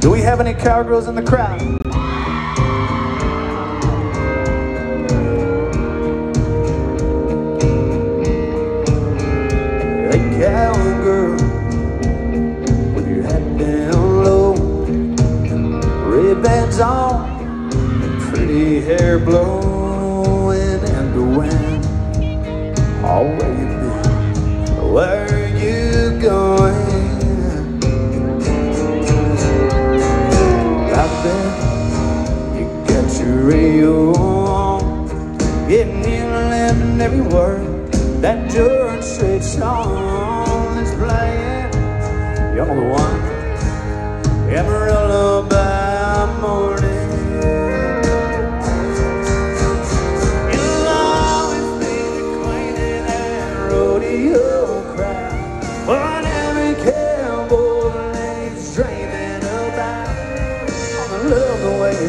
Do we have any cowgirls in the crowd? Hey, cowgirl, with your head down low, pretty hair blowing in the wind. Oh, where you been? Where getting in living every word that George Strait song is playing. You're the one, Amarillo by morning.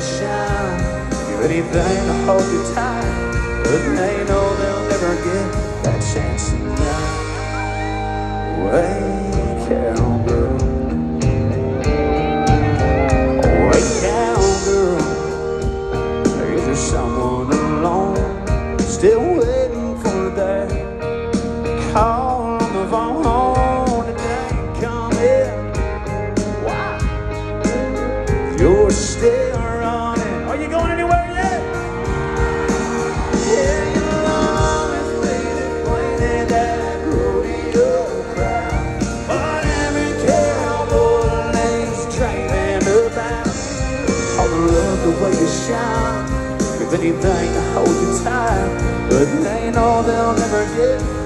Shine. Do anything to hold you tight. But they know they'll never get that chance tonight. Way cowgirl. Way cowgirl. Is there someone alone still waiting for that call on the phone today? Come in. Why? You're still the way you shine. If anything to hold you tight, but they know they'll never get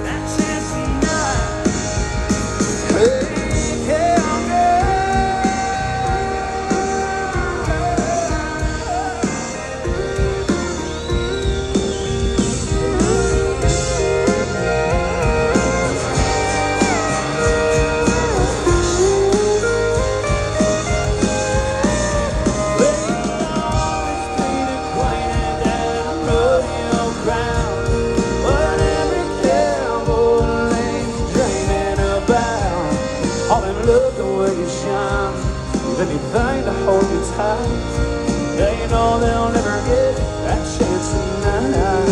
anything to hold you tight. Yeah, you know they'll never get that chance tonight.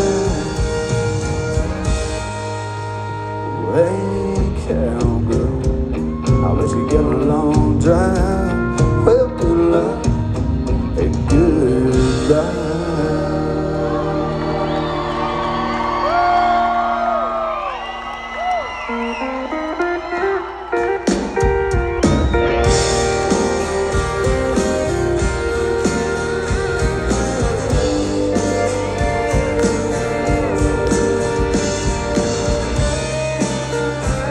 Way, cowgirl, I wish we get a long drive.